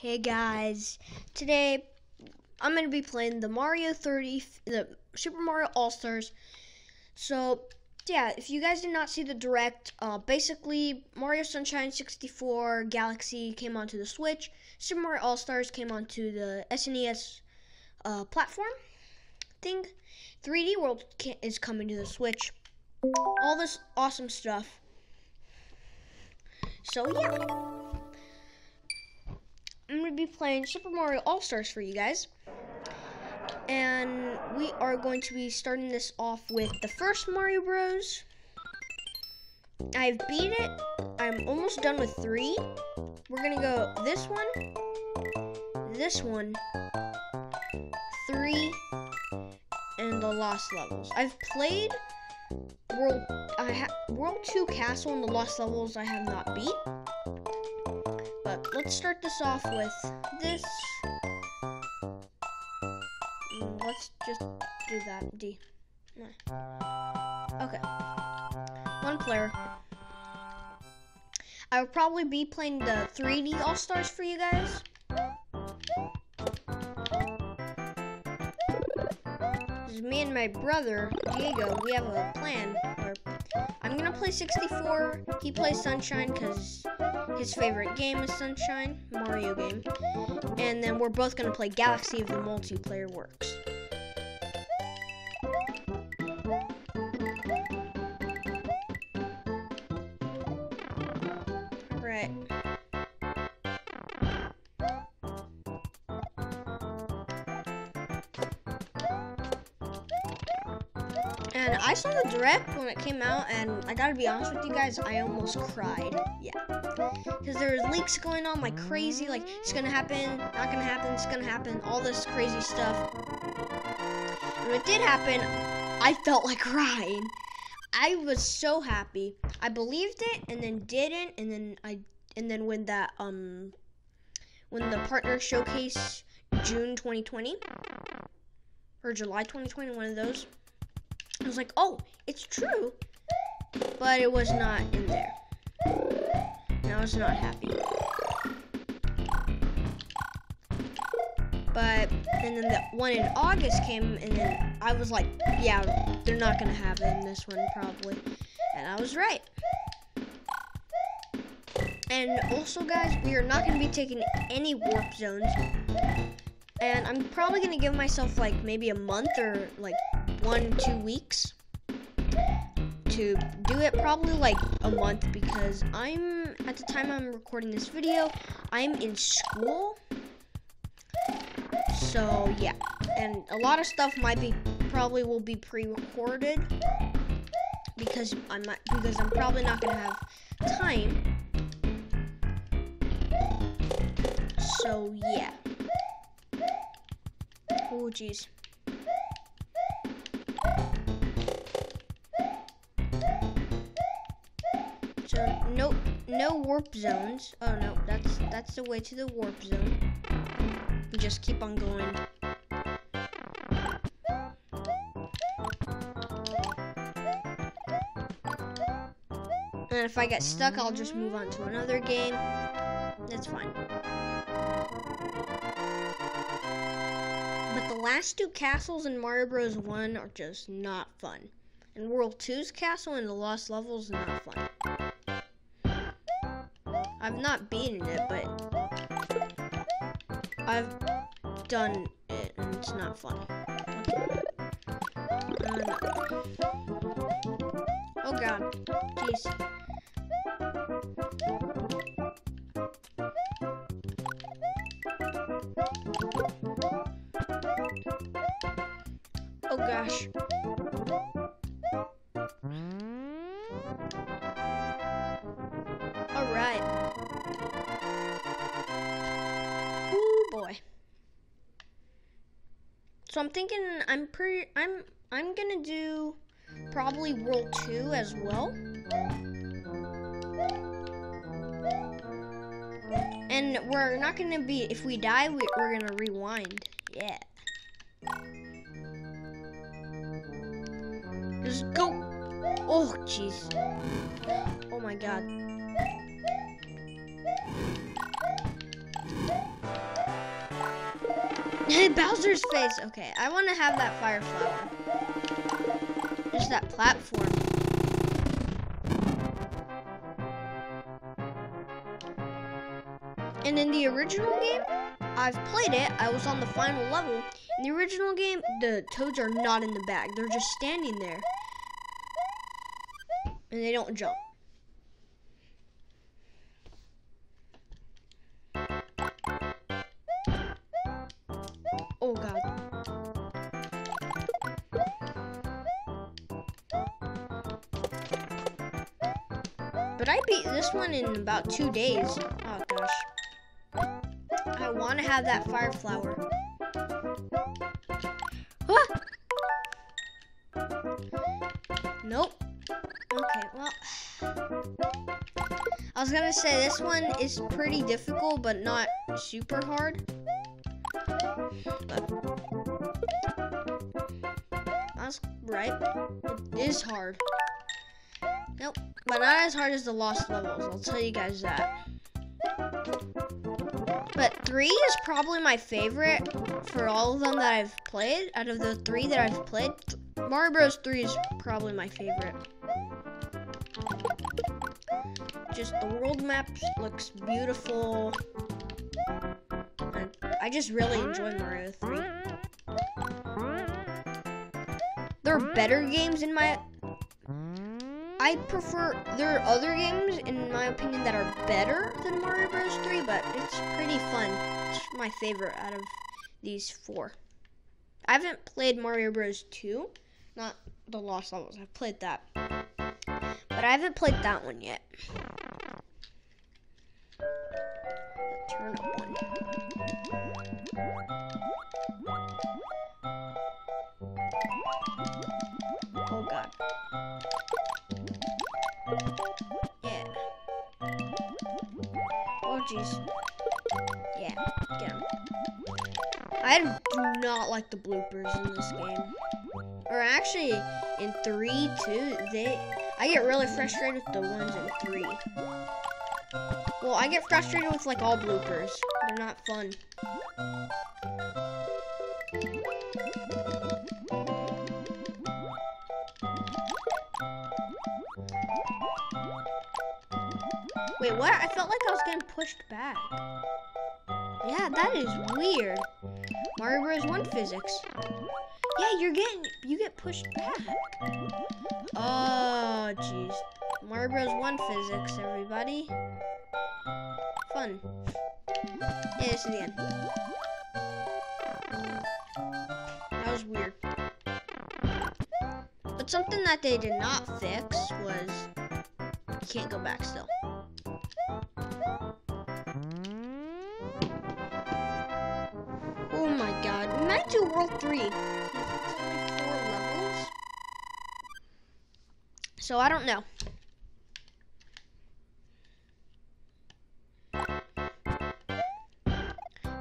Hey guys, today I'm gonna be playing the Mario 30, the Super Mario All Stars. So yeah, if you guys did not see the direct, uh, basically Mario Sunshine 64 Galaxy came onto the Switch. Super Mario All Stars came onto the SNES uh, platform thing. 3D World is coming to the Switch. All this awesome stuff. So yeah. I'm going to be playing Super Mario All-Stars for you guys. And we are going to be starting this off with the first Mario Bros. I've beat it. I'm almost done with three. We're going to go this one, this one, three, and the Lost Levels. I've played World, I ha World 2 Castle and the Lost Levels I have not beat. Let's start this off with this. Mm, let's just do that. D. Okay. One player. I will probably be playing the 3D All Stars for you guys. This is me and my brother, Diego. We have a plan I'm gonna play 64. He plays Sunshine because his favorite game is Sunshine, Mario game. And then we're both to play Galaxy if the multiplayer works. It came out, and I gotta be honest with you guys, I almost cried. Yeah. Because there was leaks going on like crazy, like it's gonna happen, not gonna happen, it's gonna happen, all this crazy stuff. And when it did happen, I felt like crying. I was so happy. I believed it and then didn't, and then I and then when that um when the partner showcase June 2020 or July 2020, one of those. I was like, oh, it's true. But it was not in there. And I was not happy. But, and then the one in August came, and then I was like, yeah, they're not going to have it in this one, probably. And I was right. And also, guys, we are not going to be taking any warp zones. And I'm probably going to give myself, like, maybe a month or, like, one, two weeks to do it. Probably like a month because I'm, at the time I'm recording this video, I'm in school. So yeah, and a lot of stuff might be, probably will be pre-recorded because I'm not, because I'm probably not gonna have time. So yeah. Oh jeez. So no no warp zones. Oh no, that's that's the way to the warp zone. Just keep on going. And if I get stuck, I'll just move on to another game. That's fine. But the last two castles in Mario Bros. 1 are just not fun. And World 2's castle and the Lost Levels not fun. Not beaten it, but I've done it and it's not fun. Uh, oh god. Jeez. I'm thinking I'm pretty I'm I'm gonna do probably World 2 as well. And we're not gonna be if we die we, we're gonna rewind. Yeah. Just go. Oh jeez. Oh my god. Bowser's face. Okay, I want to have that fire flower. Just that platform. And in the original game, I've played it. I was on the final level. In the original game, the toads are not in the bag. They're just standing there. And they don't jump. But I beat this one in about two days. Oh gosh. I want to have that fire flower. Ah! Nope. Okay, well. I was gonna say this one is pretty difficult, but not super hard. But that's right. It is hard. Nope, but not as hard as the lost levels. I'll tell you guys that. But three is probably my favorite for all of them that I've played. Out of the three that I've played, Mario Bros. 3 is probably my favorite. Just the world map looks beautiful. And I just really enjoy Mario 3. There are better games in my I prefer there are other games in my opinion that are better than Mario Bros 3, but it's pretty fun. It's my favorite out of these four. I haven't played Mario Bros 2, not the Lost Levels. I've played that. But I haven't played that one yet. Jeez. Yeah, get him. I do not like the bloopers in this game. Or actually, in 3 2, they... I get really frustrated with the ones in 3. Well, I get frustrated with like all bloopers. They're not fun. Wait, what? I felt like I was getting pushed back. Yeah, that is weird. Mario Bros. 1 physics. Yeah, you're getting, you get pushed back. Oh, jeez. Mario Bros. 1 physics, everybody. Fun. Yeah, this is the end. That was weird. But something that they did not fix was you can't go back still. God. Might do World 3. It's only four levels. So I don't know.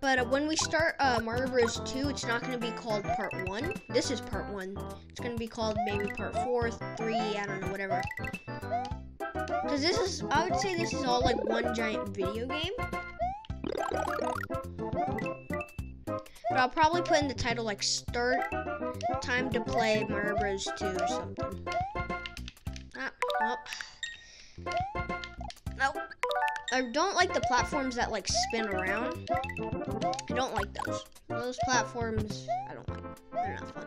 But uh, when we start uh, Mario Bros. 2, it's not going to be called Part 1. This is Part 1. It's going to be called maybe Part 4, 3, I don't know, whatever. Because this is, I would say this is all like one giant video game. But I'll probably put in the title like start time to play Mario Bros 2 or something. Ah, nope. Nope. I don't like the platforms that like spin around. I don't like those. Those platforms, I don't like. They're not fun.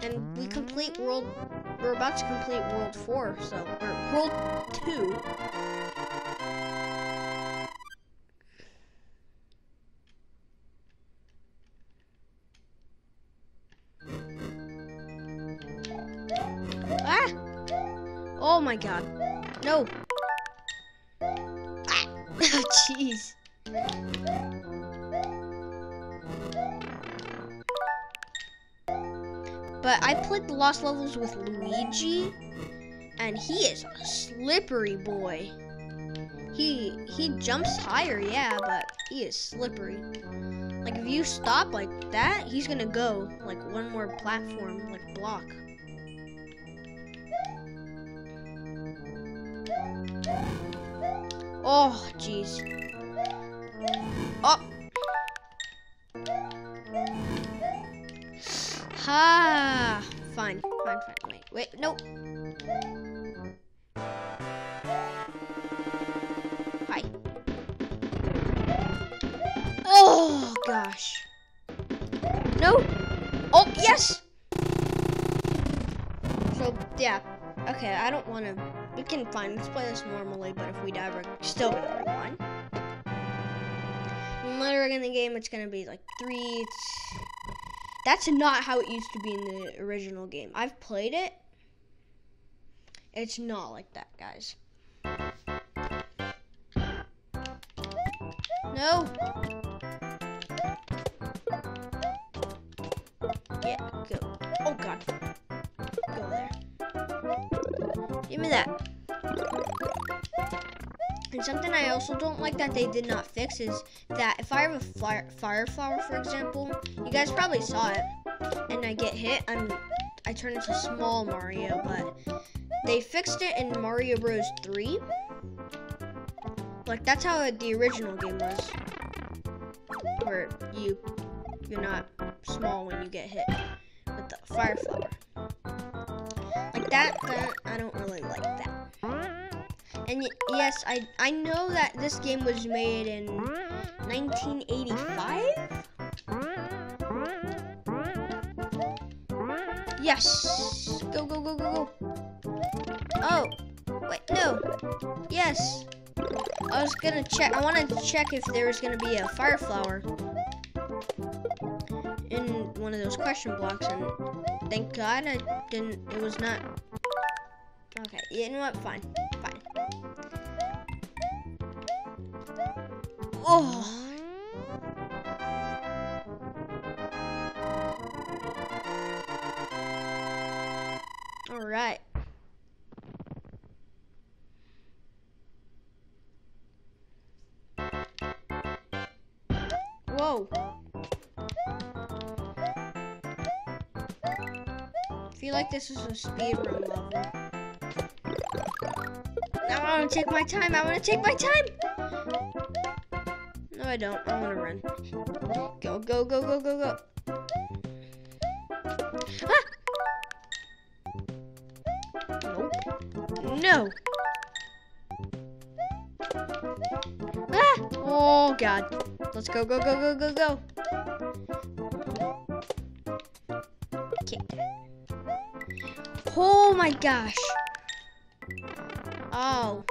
And we complete world, we're about to complete world four, so, or world two. God. No. Ah! Oh, jeez. But I played the Lost Levels with Luigi, and he is a slippery boy. He he jumps higher, yeah, but he is slippery. Like if you stop like that, he's gonna go like one more platform, like block. Oh, jeez. Oh, Ha! Fine, fine, fine. Wait, wait, nope. Hi. Oh gosh. No. Oh yes. So yeah. Okay, I don't want to. We can fine. Let's play this normally. But if we die, we're still gonna rewind. And later in the game, it's gonna be like three. That's not how it used to be in the original game. I've played it. It's not like that, guys. No. Yeah, go. Oh god. Go there. Give me that. And something I also don't like that they did not fix is that if I have a fire, fire flower, for example, you guys probably saw it, and I get hit, I'm, I turn into small Mario, but they fixed it in Mario Bros. 3. Like, that's how the original game was. Where you, you're not small when you get hit with the fire flower. Like that, that I don't really like that. And yes, I I know that this game was made in 1985. Yes. Go go go go go. Oh, wait, no. Yes. I was gonna check. I wanted to check if there was gonna be a fire flower in one of those question blocks, and thank God I didn't. It was not. Okay, you know what? Fine, Oh. All right. Whoa. feel like this is a speed run level. I want to take my time. I want to take my time. No, I don't. I want to run. Go, go, go, go, go, go. Ah! No. Ah! Oh, God. Let's go, go, go, go, go, go. Okay. Oh my gosh. Oh.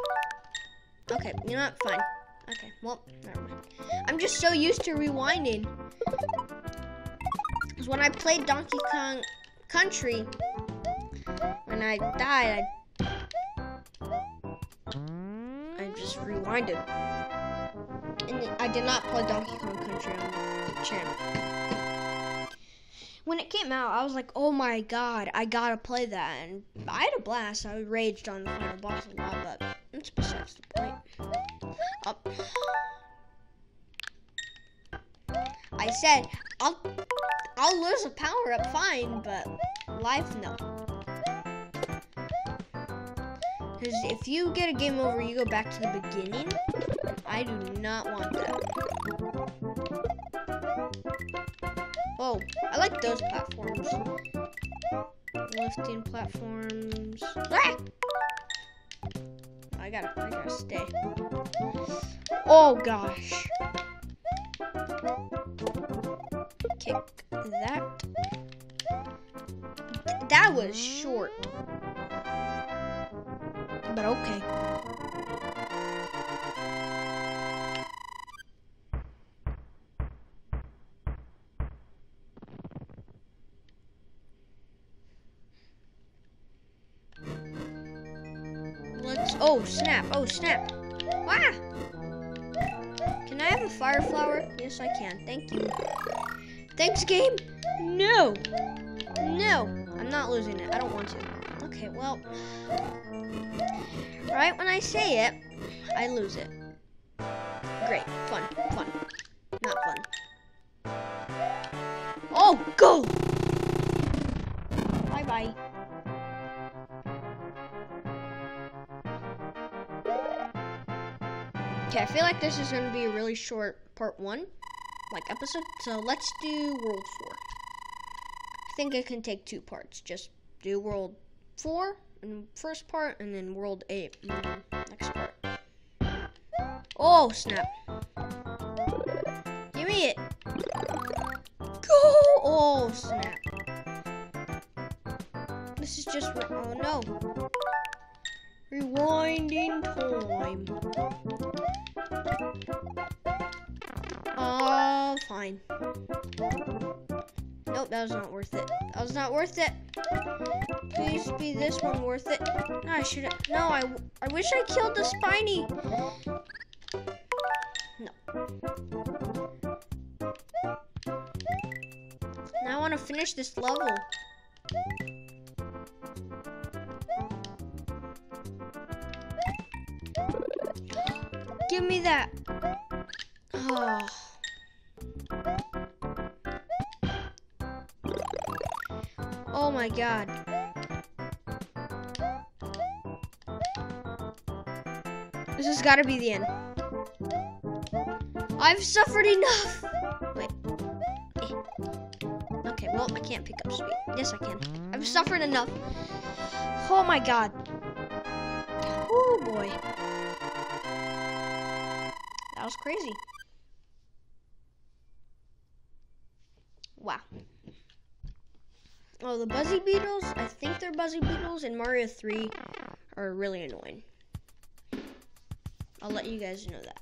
Okay, you know what? Fine. Okay, well, never mind. I'm just so used to rewinding. Because when I played Donkey Kong Country, when I died, I, I just rewinded. And I did not play Donkey Kong Country on the channel. When it came out, I was like, oh my god, I gotta play that. And I had a blast. I raged on the final boss a lot, but it's besides the said, I'll, I'll lose a power up fine, but life, no. Because if you get a game over, you go back to the beginning. I do not want that. Oh, I like those platforms. Lifting platforms. Ah! I gotta, I gotta stay. Oh gosh. Was short. But okay. Let's, oh snap, oh snap. Ah! Can I have a fire flower? Yes, I can. Thank you. Thanks, game. No. No. I'm not losing it. I don't want to. Okay, well. Right when I say it, I lose it. Great. Fun. Fun. Not fun. Oh, go! Bye-bye. Okay, I feel like this is going to be a really short part one. like episode. So let's do World 4. I think it can take two parts. Just do World 4 in first part and then World 8 in the next part. Oh, snap. Give me it. Go! Oh, snap. This is just, oh no. Rewinding time. Oh, fine. Nope, that was not worth it. That was not worth it. Please be this one worth it. No, I should have. No, I, I wish I killed the spiny. No. Now I want to finish this level. Give me that. Oh. My god. This has got to be the end. I've suffered enough. Wait. Eh. Okay, well, I can't pick up speed. Yes, I can. I've suffered enough. Oh my god. Oh boy. That was crazy. Oh, the Buzzy Beetles, I think they're Buzzy Beetles in Mario 3 are really annoying. I'll let you guys know that.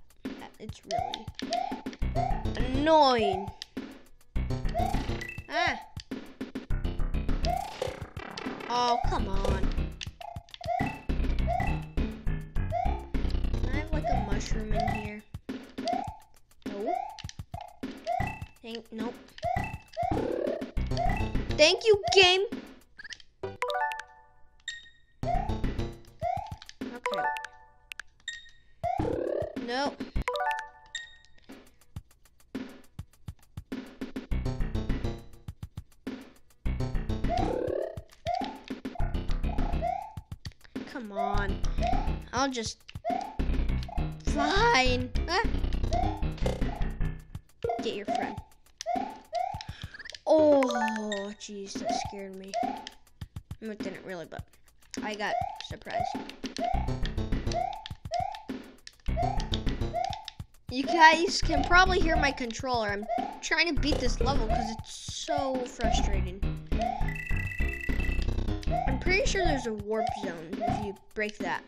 It's really annoying. Ah. Oh, come on. Can I have like a mushroom in here? No. Thank, nope. Thank you, game. Okay. No. Come on. I'll just. Fine. Ah. Get your friend. Oh, jeez, that scared me. It didn't really, but I got surprised. You guys can probably hear my controller. I'm trying to beat this level because it's so frustrating. I'm pretty sure there's a warp zone if you break that.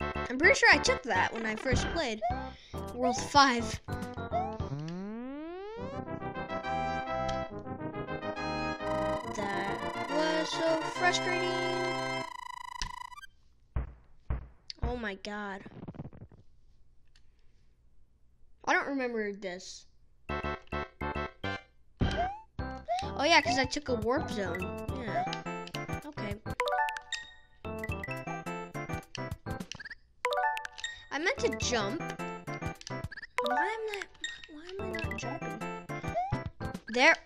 I'm pretty sure I took that when I first played World 5. So frustrating. Oh my god. I don't remember this. Oh yeah, because I took a warp zone. Yeah. Okay. I meant to jump. Why am I why am I not jumping? There.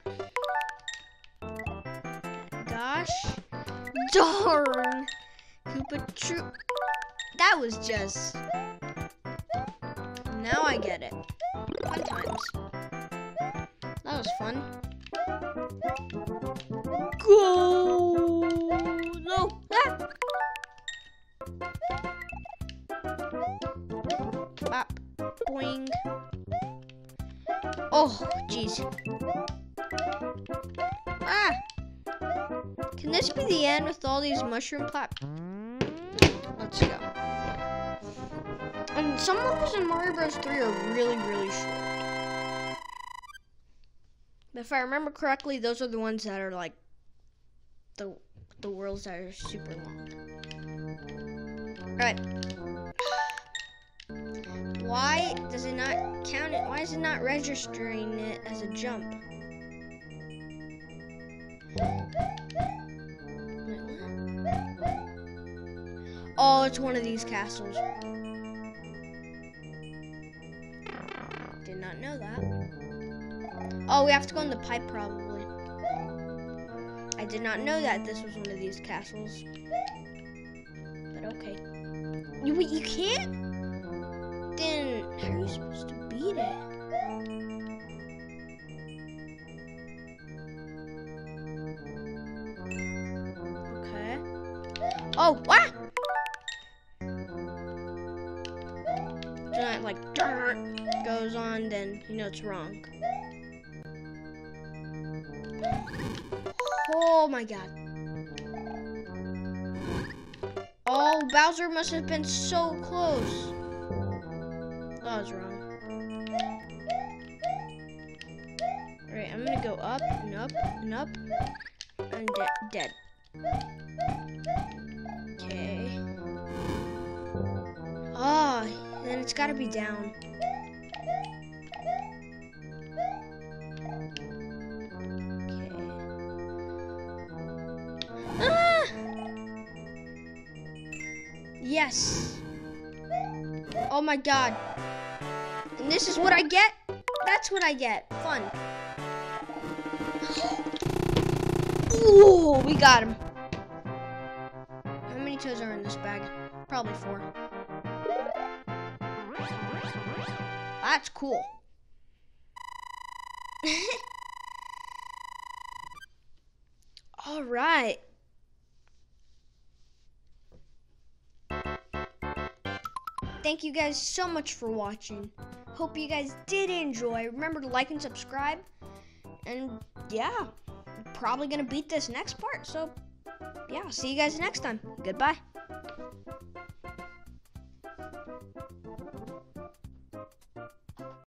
Gosh. Darn. Koopa Troop. That was just now I get it. Fun times. That was fun. Go! No! Ah! Bop. Boing. Oh, jeez. Can this be the end with all these mushroom plat? Let's go. And some levels in Mario Bros. 3 are really, really short. If I remember correctly, those are the ones that are like the the worlds that are super long. Alright. Why does it not count it? Why is it not registering it as a jump? Oh, it's one of these castles. Did not know that. Oh, we have to go in the pipe probably. I did not know that this was one of these castles. But okay. You, you can't? Then how are you supposed to beat it? It's wrong. Oh my god. Oh, Bowser must have been so close. Oh, that was wrong. Alright, I'm gonna go up and up and up and de dead. Okay. Oh, then it's gotta be down. Yes. Oh my god. And this is what I get? That's what I get. Fun. Ooh, we got him. How many toads are in this bag? Probably four. That's cool. All right. Thank you guys so much for watching. Hope you guys did enjoy. Remember to like and subscribe. And yeah, probably gonna beat this next part. So yeah, see you guys next time. Goodbye.